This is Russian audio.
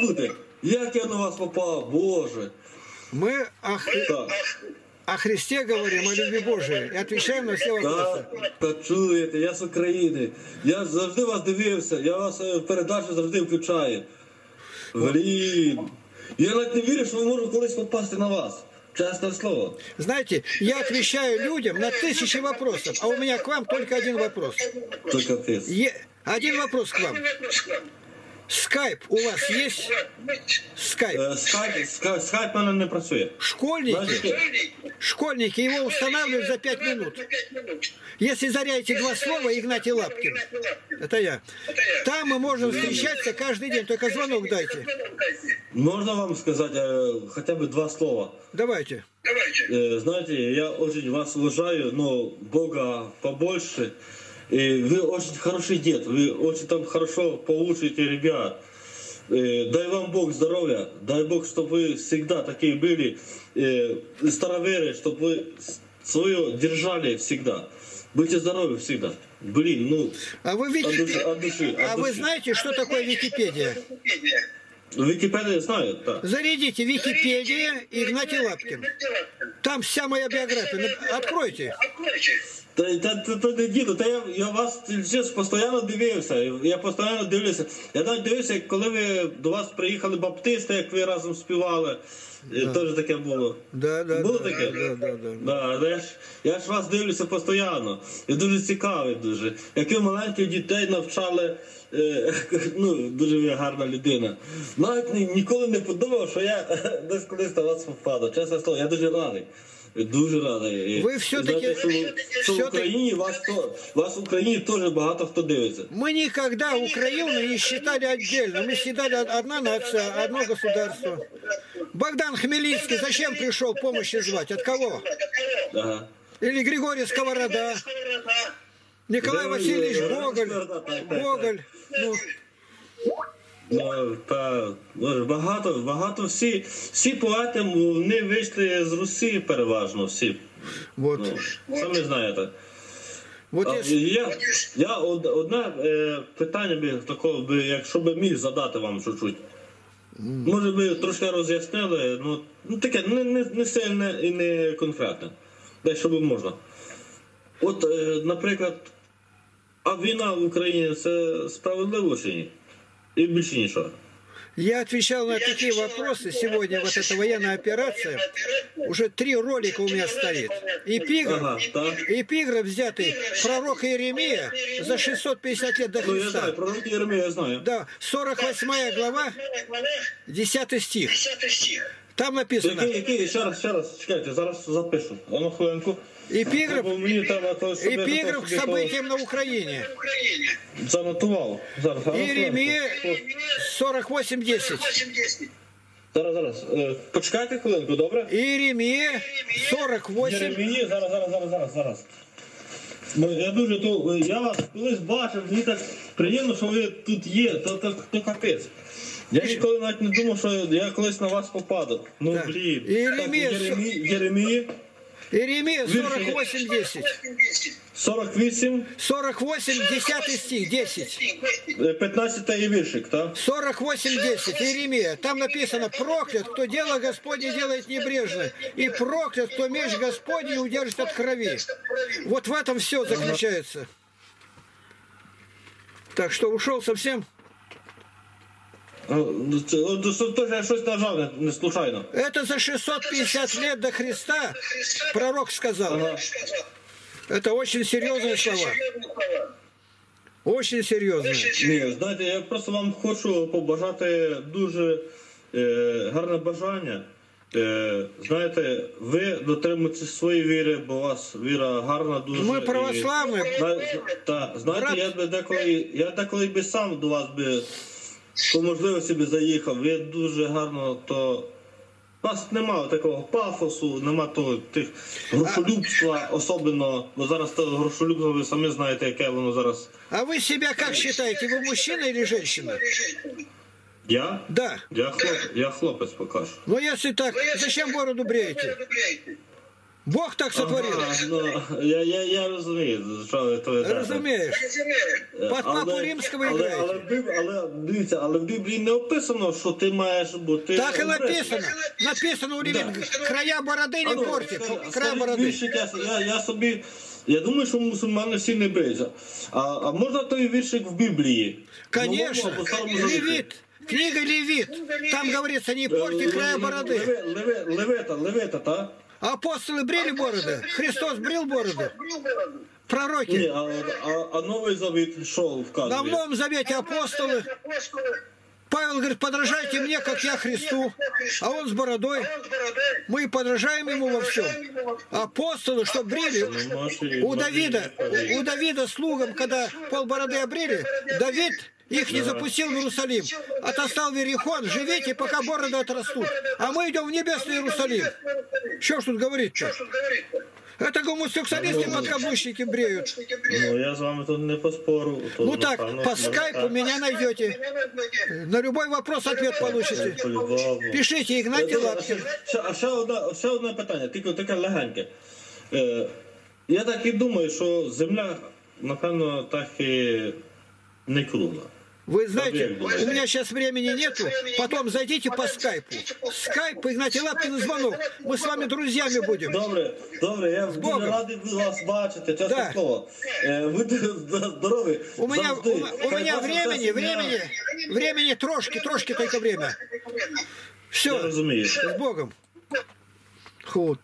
Люди, як я на вас попав, Боже. Мы о, Хри- Так, о Христе говорим, о любви Божией и отвечаем на все вопросы. так, так чуєте, я з України. Я завжди вас дивився, я вас е, в передачі завжди включаю. Блін. Я навіть не вірю, що можу колись попасти на вас. Чесне слово. Знаете, я отвечаю людям на тысячи вопросов, а у меня к вам только один вопрос. То капець. Е- один вопрос к вам. Скайп у вас есть? Скайп. Е, Скайп, скайп, скайп мене не працює. Школьники, школьники его устанавливают за пять минут. Если заряете два слова, Игнатий Лапкин, это я, там мы можем встречаться каждый день, только звонок дайте. Можна вам сказати е, хоча б два слова? Давайте. Э, Знаете, я очень вас уважаю, но Бога побольше. И вы очень хороший дед, вы очень там хорошо поучите ребят. Э, Дай вам Бог здоровья, дай Бог, чтобы вы всегда такие были э, староверы, чтобы вы свое держали всегда. Будьте здоровы всегда. Блин, ну, А вы от видите, души, от души. от а вы души. знаете, что такое Википедия? Википедия знают, да. Зарядите Википедия Игнатий Лапкин. Там вся моя биография. Откройте. Та, та, та, та не діду, та я, я вас постійно дивився. Я постійно дивлюся. Я навіть дивився, коли ви до вас приїхали баптисти, як ви разом співали. Да. Теж таке було. Да, да, Було да, таке? да, да, да. Да, да, я, ж, я ж вас дивлюся постійно. Я дуже цікавий дуже. Як ви маленьких дітей навчали, е, ну, дуже гарна людина. Навіть ні- ніколи не подумав, що я десь колись на вас попаду. Чесне слово, я дуже радий. Дуже радий. Ви все-таки- Знаєте, що, що в все-таки- Україні вас, то, вас в Україні теж багато хто дивиться. Мы никогда Украину не считали отдельно. Мы считали одна нация, одно государство. Богдан Хмельницкий зачем пришел помощи звать? От кого? Ага. Или Григорий Сковорода? Николай Да, Васильевич да, Гоголь? да, да, да, да. Гоголь. Ну, Ну, та, ну, багато, багато всі, всі поети вони вийшли з Росії переважно всі. вот. Ну, самі знаєте. Вот А. Я, я од- одне е, питання би такого би, якщо би міг задати вам чуть-чуть. Може би трошки роз'яснили, ну, ну таке не, не, не сильне і не конкретне. Десь щоб можна. От, е, наприклад, а війна в Україні це справедливо чи ні? І більше нічого. Я отвечал на такие вопросы. Сегодня вот эта военная операция, уже три ролика у меня стоит. Эпиграф, Ага, так. эпиграф взятый пророка Иеремия за 650 лет до Ну, я Христа. знаю, про руки Єрмія я знаю. Да, 48 глава, 10 стих. Там написано, Який, який, ще раз, ще раз, чекайте, зараз запишу. А ну хвилинку. эпиграф, Бо мені треба то, щоб я эпиграф к собі то событиям на Украине. Занотував. Зараз, а ну, Иеремия хвилинку. 48.10. Зараз, зараз. Е, Почекайте хвилинку, добре? Иеремия 48. Єремії, зараз, зараз, зараз, зараз, зараз. Бо Я дуже то, я вас колись бачив, мені так приємно, що ви тут є, то, то, то капець. Я ніколи навіть не думав, що я колись на вас попаду. Ну Так. блін. Єремія, Так, Єремії, Єремії Иеремия 48.10. 48, 48, 10 стих, 10. е, 15 і віршик, так? 48.10, Иеремия. Там написано, проклят, кто дело Господне делает небрежно, и проклят, кто меч Господний удержит от крови. Вот в этом все заключается. Так что ушел совсем? я щось нажав не, не случайно. Это за 650 лет до Христа пророк сказал. Ага. Это очень серьезные слова. Очень серьезные. Ні, знаєте, я просто вам хочу побажати дуже е, гарне бажання. Е, знаєте, ви дотримуєтеся своєї віри, бо у вас віра гарна дуже. Ми і- православні. Зна- та, знаєте, Брат- я би деколи, я деколи би сам до вас би по можливості би заїхав. Ви дуже гарно то. У вас немає такого пафосу, нема того тих грошолюбства, особливо, бо зараз то грошолюбство, ви самі знаєте, яке воно зараз. А вы себя как считаете? Вы мужчина или женщина? Я? Да. Я хлоп, я хлопець покажу. Ну если так, зачем бороду бреете? Бог так сотворил. Ага, ну, я, я, я розумію, що то ви Разумеешь? Е, Під папу римського але, граєте. але, Біб- але, дивіться, але в Біблії не описано, що ти маєш бути. Так и обрезаний. написано. Написано у Левит. Края бороды А не ну, порти. скажи- Края скажіть бороды. віршик, я, я, я собі. Я думаю, що мусульмани всі не бриються. А, а можна той віршик в Біблії? Конечно. Новому або Старому Завіті? Левит. Книга Левит. Там говорится, не порти края бороды. Леве- Леве- Левета, Левета, так? Апостолы брили бороды. Христос брил бороды. Ні, Пророки. а, а, а Новий Завіт що вказує? На Новом Завете апостолы. Павел говорит, подражайте мне, как я Христу. А он с бородой. Мы подражаем ему во всем. Апостолы, что брили, Ну, у Давида, у Давида слугам, когда полбороды обрили, Давид их не запустил в Иерусалим. Отослал в Иерихон, живите, пока бороды отрастут. А мы идем в небесный Иерусалим. Что ж тут говорить-то? Это гомосексуалисты подкаблучники бреют. Ну, я з вами тут не поспору. то, Ну так, напевно, по може, скайпу так. меня найдете. На любой вопрос ответ получите. По-любому. Пишите, Игнатий Добре, а Лапкин. ще- А ще одне, ще одне питання, тільки таке легеньке. Е, я так і думаю, що земля, напевно, так і не кругла. Вы знаете, Побег был. у меня сейчас времени нету. Потом зайдите по скайпу. Скайп, Игнатий Лапкин и звонок. Мы с вами друзьями будем. Добре, добре, я дуже Богом. радий вас бачити, чесне Да. слово. Е, будьте здорові. У меня, завжди. у, у Хай меня ваша времени, вся сім'я- времени, времени трошки, трошки только время. Я Все, розумію. с Богом. Вот.